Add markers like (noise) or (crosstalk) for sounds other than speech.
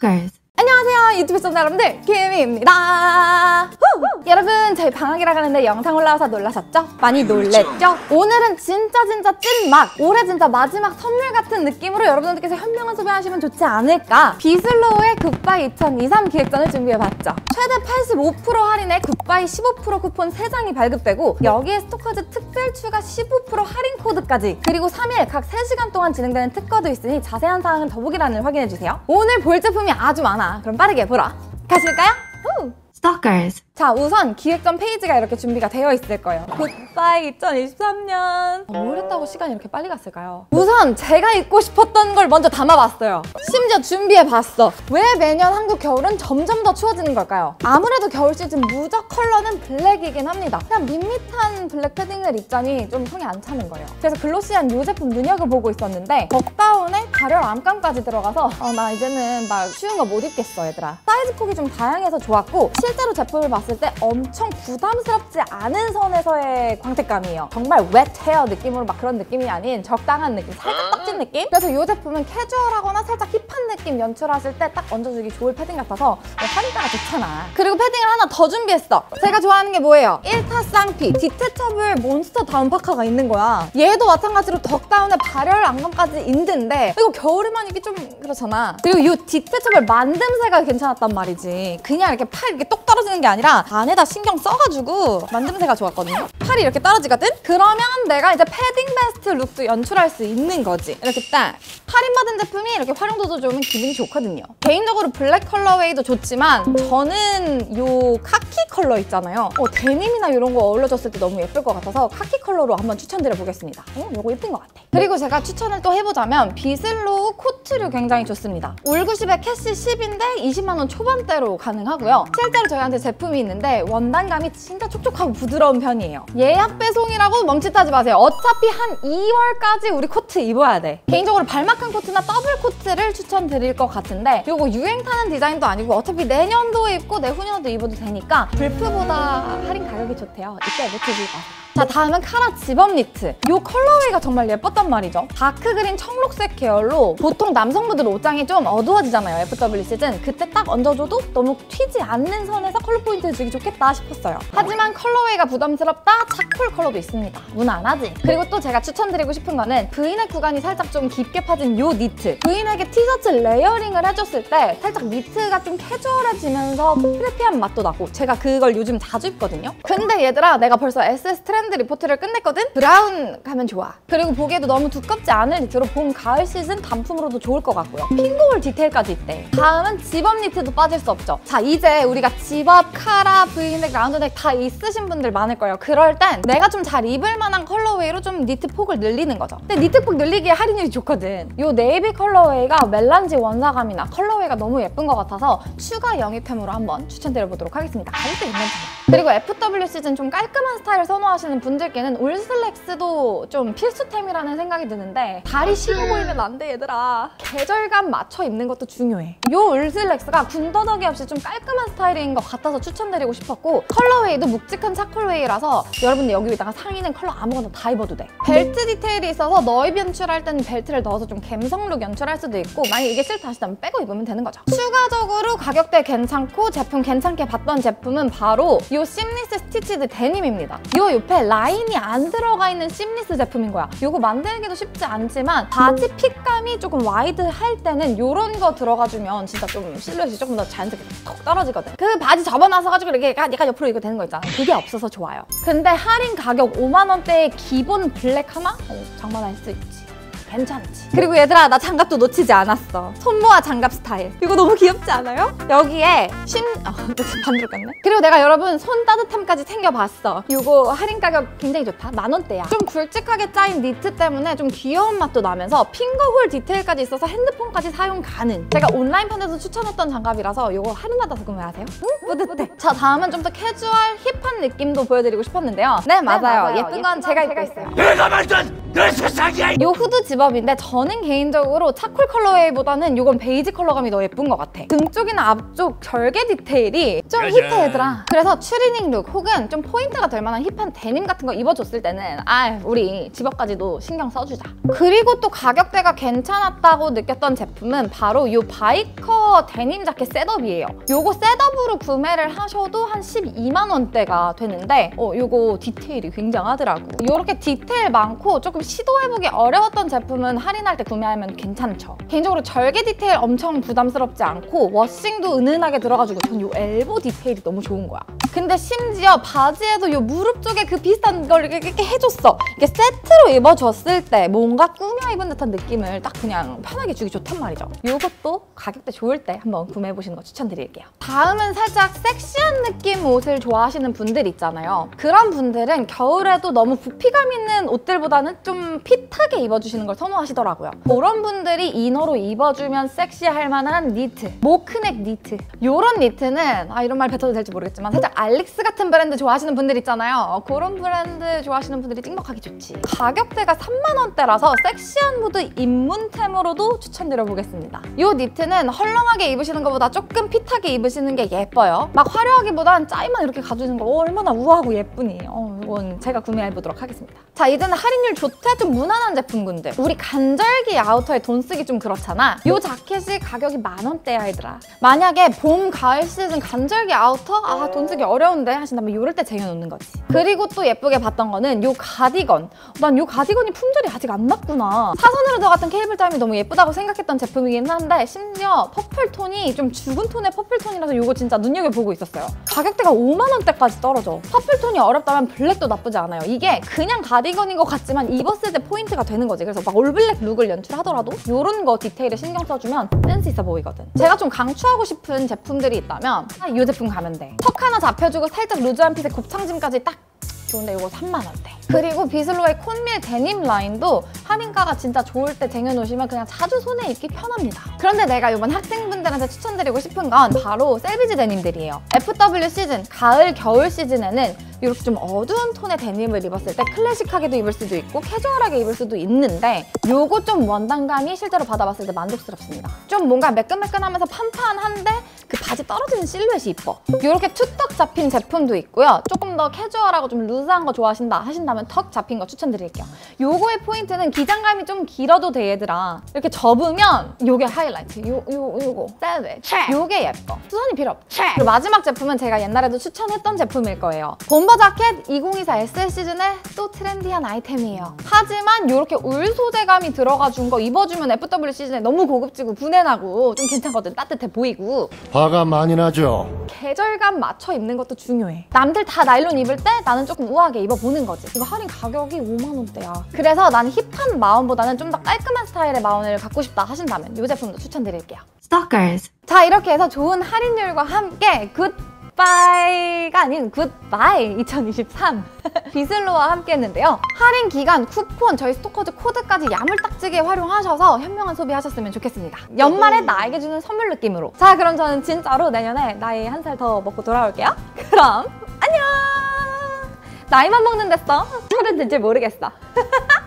Stalkers. 안녕하세요 유튜브 시청자 여러분들 김희입니다 (laughs) 여러분 저희 방학이라고 했는데 영상 올라와서 놀라셨죠? 많이 놀랬죠? 오늘은 진짜 진짜 찐막 올해 진짜 마지막 선물 같은 느낌으로 여러분들께서 현명한 소비하시면 좋지 않을까 비슬로우의 goodbye 2023 기획전을 준비해봤죠 최대 85% 할인에 goodbye 15% 쿠폰 3장이 발급되고 여기에 스토커즈 특별 추가 15% 할인 코드까지 그리고 3일 각 3시간 동안 진행되는 특가도 있으니 자세한 사항은 더보기란을 확인해주세요 오늘 볼 제품이 아주 많아 그럼 빠르게 보러 가실까요? 후! Stalkers. 자 우선 기획전 페이지가 이렇게 준비가 되어 있을 거예요. goodbye 2023년. 어, 뭘 했다고 시간이 이렇게 빨리 갔을까요? 우선 제가 입고 싶었던 걸 먼저 담아봤어요. 심지어 준비해봤어. 왜 매년 한국 겨울은 점점 더 추워지는 걸까요? 아무래도 겨울 시즌 무적 컬러는 블랙이긴 합니다. 그냥 밋밋한 블랙 패딩을 입자니 좀 성이 안 차는 거예요. 그래서 glossy한 이 제품 눈여겨보고 있었는데 duck down에 발열 안감까지 들어가서 어, 나 이제는 막 쉬운 거 못 입겠어 얘들아. 사이즈 폭이 좀 다양해서 좋았고 실제로 제품을 봤을 때 엄청 부담스럽지 않은 선에서의 광택감이에요. 정말 웻 헤어 느낌으로 막 그런 느낌이 아닌 적당한 느낌, 살짝 떡진 느낌? 그래서 이 제품은 캐주얼하거나 살짝 힙한 느낌 연출하실 때 딱 얹어주기 좋을 패딩 같아서 할인가가 좋잖아. 그리고 패딩을 하나 더 준비했어. 제가 좋아하는 게 뭐예요? 1타 쌍피 detachable monster down 파카가 있는 거야. 얘도 마찬가지로 duck down에 발열 안감까지 있는데 이거 겨울에만 입기 좀 그렇잖아. 그리고 이 detachable 만듦새가 괜찮았단 말이지. 그냥 이렇게 팔 이렇게 똑 떨어지는 게 아니라 안에다 신경 써가지고 만듦새가 좋았거든요. 팔이 이렇게 떨어지거든? 그러면 내가 이제 패딩 vest look도 연출할 수 있는 거지. 이렇게 딱 할인받은 제품이 이렇게 활용도도 좋으면 기분이 좋거든요. 개인적으로 블랙 colorway도 좋지만 저는 요 카키 컬러 있잖아요. 어, 데님이나 이런 거 어울려줬을 때 너무 예쁠 것 같아서 카키 컬러로 한번 추천드려 보겠습니다. 어, 요거 예쁜 것 같아. 그리고 제가 추천을 또 해보자면 비슬로우 코트류 굉장히 좋습니다. 울 90에 캐시 10인데 20만 원 초반대로 가능하고요. 실제로 저희한테 제품이 있는데 원단감이 진짜 촉촉하고 부드러운 편이에요. 예약 배송이라고 멈칫하지 마세요. 어차피 한 2월까지 우리 코트 입어야 돼. 개인적으로 balmacaan 코트나 더블 코트를 추천드릴 것 같은데 이거 유행 타는 디자인도 아니고 어차피 내년도 입고 내후년도 입어도 되니까 블프보다 할인 가격이 좋대요. 이때 사세요. 자 다음은 카라 집업 니트. 이 colorway가 정말 예뻤단 말이죠. dark green 청록색 계열로 보통 남성분들 옷장이 좀 어두워지잖아요 FW 시즌. 그때 딱 얹어줘도 너무 튀지 않는 선에서 컬러 포인트 주기 좋겠다 싶었어요. 하지만 colorway가 부담스럽다? charcoal 컬러도 있습니다. 무난하지. 그리고 또 제가 추천드리고 싶은 거는 브이넥 구간이 살짝 좀 깊게 파진 이 니트. 브이넥에 티셔츠 layering을 해줬을 때 살짝 니트가 좀 캐주얼해지면서 preppy한 맛도 나고 제가 그걸 요즘 자주 입거든요. 근데 얘들아 내가 벌써 SS 트렌드 리포트를 끝냈거든? brown 가면 좋아. 그리고 보기에도 너무 두껍지 않은 니트로 봄, 가을 시즌 단품으로도 좋을 것 같고요. finger hole 디테일까지 있대. 다음은 집업 니트도 빠질 수 없죠. 자, 이제 우리가 집업, 카라, 브이넥, round neck 다 있으신 분들 많을 거예요. 그럴 땐 내가 좀 잘 입을 만한 colorway로 좀 니트 폭을 늘리는 거죠. 근데 니트 폭 늘리기에 할인율이 좋거든. 이 navy colorway가 melange 원사감이나 colorway가 너무 예쁜 것 같아서 추가 영입템으로 한번 추천드려보도록 하겠습니다. 가격대 괜찮잖아. 그리고 FW 시즌 좀 깔끔한 스타일을 선호하시는 분들께는 울슬랙스도 좀 필수템이라는 생각이 드는데 다리 시려 보이면 안 돼 얘들아. 계절감 맞춰 입는 것도 중요해. 이 울슬랙스가 군더더기 없이 좀 깔끔한 스타일인 것 같아서 추천드리고 싶었고 colorway도 묵직한 차콜웨이라서 여러분들 여기다가 상의는 컬러 아무거나 다 입어도 돼. 벨트 디테일이 있어서 넣입 연출할 때는 벨트를 넣어서 좀 감성look 연출할 수도 있고 만약 이게 싫다 하시다면 빼고 입으면 되는 거죠. 추가적으로 가격대 괜찮고 제품 괜찮게 봤던 제품은 바로 이 seamless stitched 데님입니다 이 옆에 라인이 안 들어가 있는 seamless 제품인 거야. 이거 만들기도 쉽지 않지만 바지 핏감이 조금 wide 할 때는 이런 거 들어가주면 진짜 좀 실루엣이 조금 더 자연스럽게 톡 떨어지거든. 그 바지 접어놔서가지고 이렇게 약간 옆으로 이거 되는 거 있잖아. 그게 없어서 좋아요. 근데 할인 가격 5만 원대의 기본 블랙 하나? 어, 장만할 수 있지. 괜찮지. 그리고 얘들아 나 장갑도 놓치지 않았어. 손모아 장갑 스타일. 이거 너무 귀엽지 않아요? 여기에 심... 아, (laughs) 반대로 갔네. 그리고 내가 여러분 손 따뜻함까지 챙겨봤어. 이거 할인 가격 굉장히 좋다. 만 원대야. 좀 굵직하게 짜인 니트 때문에 좀 귀여운 맛도 나면서 finger hole 디테일까지 있어서 핸드폰까지 사용 가능. 제가 온라인 편에서 추천했던 장갑이라서 이거 할인받아서 구매하세요. 응? 뿌듯해. 자 다음은 좀 더 캐주얼 힙한 느낌도 보여드리고 싶었는데요. 네 맞아요. 예쁜 건 제가 입고 있어요. 내가 말 던요 후드 zip-up인데 저는 개인적으로 charcoal colorway보다는 요건 베이지 컬러감이 더 예쁜 것 같아. 등 쪽이나 앞쪽 절개 디테일이 좀 힙해 얘들아. 그래서 추리닝 look 혹은 좀 포인트가 될 만한 힙한 데님 같은 거 입어줬을 때는 아 우리 zip-up까지도 신경 써주자. 그리고 또 가격대가 괜찮았다고 느꼈던 제품은 바로 요 biker 데님 자켓 set-up이에요. 요거 set-up으로 구매를 하셔도 한 12만 원대가 되는데 어 요거 디테일이 굉장하더라고. 요렇게 디테일 많고 조금 시도해보기 어려웠던 제품은 할인할 때 구매하면 괜찮죠. 개인적으로 절개 디테일 엄청 부담스럽지 않고 워싱도 은은하게 들어가지고 전요 엘보 디테일이 너무 좋은 거야. 근데 심지어 바지에도 요 무릎 쪽에 그 비슷한 걸 이렇게, 해줬어. 이게 세트로 입어줬을 때 뭔가 꾸며 입은 듯한 느낌을 딱 그냥 편하게 주기 좋단 말이죠. 요것도 가격대 좋을 때 한번 구매해보시는 거 추천드릴게요. 다음은 살짝 섹시한 느낌 옷을 좋아하시는 분들 있잖아요. 그런 분들은 겨울에도 너무 부피감 있는 옷들보다는 좀 fit하게 입어주시는 걸 선호하시더라고요. 그런 분들이 inner로 입어주면 섹시할 만한 니트, mock neck 니트. 요런 니트는 아 이런 말 뱉어도 될지 모르겠지만 살짝 알릭스 같은 브랜드 좋아하시는 분들 있잖아요. 그런 브랜드 좋아하시는 분들이 찍먹하기 좋지. 가격대가 3만 원대라서 섹시한 무드 입문템으로도 추천드려보겠습니다. 이 니트는 헐렁하게 입으시는 것보다 조금 fit하게 입으시는 게 예뻐요. 막 화려하기보단 짜임만 이렇게 가주는 거 얼마나 우아하고 예쁘니. 어, 이건 제가 구매해보도록 하겠습니다. 자, 이제는 할인율 좋 대좀 무난한 제품군들. 우리 간절기 outer에 돈 쓰기 좀 그렇잖아. 이 자켓이 가격이 만 원대야 얘들아. 만약에 봄, 가을 시즌 간절기 outer? 아, 돈 쓰기 어려운데 하신다면 이럴 때 쟁여놓는 거지. 그리고 또 예쁘게 봤던 거는 이 가디건. 난 이 가디건이 품절이 아직 안 났구나. 사선으로 들어갔던 케이블 짜임이 너무 예쁘다고 생각했던 제품이긴 한데 심지어 purple 톤이 좀 죽은 톤의 purple 톤이라서 이거 진짜 눈여겨보고 있었어요. 가격대가 5만 원대까지 떨어져. purple 톤이 어렵다면 black도 나쁘지 않아요. 이게 그냥 가디건인 것 같지만 입었을 때 포인트가 되는 거지. 그래서 막 all black look을 연출하더라도 이런 거 디테일에 신경 써주면 센스 있어 보이거든. 제가 좀 강추하고 싶은 제품들이 있다면 이 제품 가면 돼. 턱 하나 잡혀주고 살짝 루즈한 핏에 곱창짐까지 딱 좋은데 이거 3만 원대. 그리고 비슬로의 콘밀 데님 라인도 할인가가 진짜 좋을 때 쟁여놓으시면 그냥 자주 손에 입기 편합니다. 그런데 내가 이번 학생분들한테 추천드리고 싶은 건 바로 셀비지 데님들이에요. FW 시즌, 가을, 겨울 시즌에는 이렇게 좀 어두운 톤의 데님을 입었을 때 클래식하게도 입을 수도 있고 캐주얼하게 입을 수도 있는데 요거 좀 원단감이 실제로 받아봤을 때 만족스럽습니다. 좀 뭔가 매끈매끈하면서 판판한데 그 바지 떨어지는 실루엣이 이뻐. 이렇게 two tuck 잡힌 제품도 있고요. 조금 더 캐주얼하고 좀 loose한 거 좋아하신다 하신다면 tuck 잡힌 거 추천드릴게요. 요거의 포인트는 기장감이 좀 길어도 돼 얘들아. 이렇게 접으면 요게 하이라이트. 요, 요, 요거. 세드. 요게 예뻐. 수선이 필요 없. 그리고 마지막 제품은 제가 옛날에도 추천했던 제품일 거예요. Bomber 자켓 2024 SS 시즌의 또 trendy한 아이템이에요. 하지만 이렇게 울 소재감이 들어가 준 거 입어주면 FW 시즌에 너무 고급지고 부내 나고 좀 괜찮거든. 따뜻해 보이고. 화가 많이 나죠. 계절감 맞춰 입는 것도 중요해. 남들 다 나일론 입을 때 나는 조금 우아하게 입어보는 거지. 이거 할인 가격이 5만 원대야. 그래서 난 hip한 MA-1보다는 좀 더 깔끔한 스타일의 MA-1을 갖고 싶다 하신다면 이 제품도 추천드릴게요. Stalkers. 자 이렇게 해서 좋은 할인율과 함께 good bye가 아닌 good buy 2023 비슬로와 (laughs) 함께 했는데요. 할인 기간, 쿠폰, 저희 스토커즈 코드까지 야물딱지게 활용하셔서 현명한 소비하셨으면 좋겠습니다. 연말에 나에게 주는 선물 느낌으로. 자 그럼 저는 진짜로 내년에 나이 한 살 더 먹고 돌아올게요. (laughs) 그럼 안녕! 나이만 먹는 데서 서른 될지 모르겠어. (laughs)